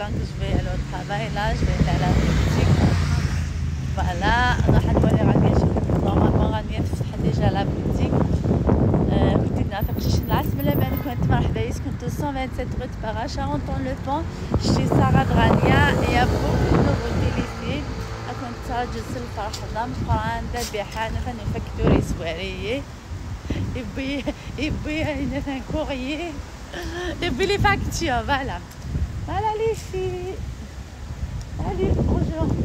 language vais à leur travail, là, je vais aller راح نولي غادي نشوف نورمالمون غادي نفتح ديجا لا بوتيك ودينا في قشيش العاس بلا بالك كنت مرحبا يس كنت 127 روت باغا شارونتون لو بون شتي سارة دغانيا يا بوكو دو روتيليتي كنت جلست الفرح ضم فران ذبيحة انا ثاني فاكتوري سواريي يبي يبي انا ثاني يبي لي فاكتشيو فوالا Allez bonjour.